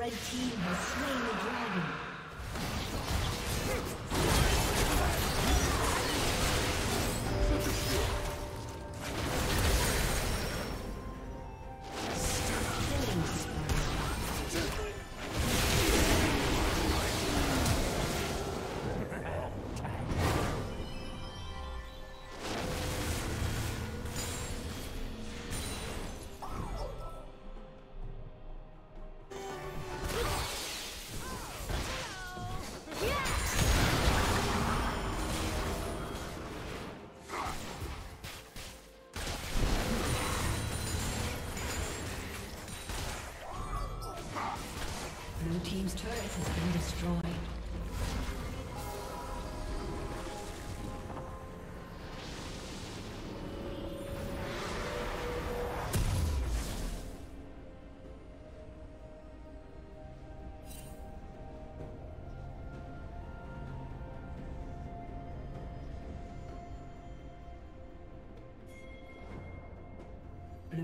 Red team has slain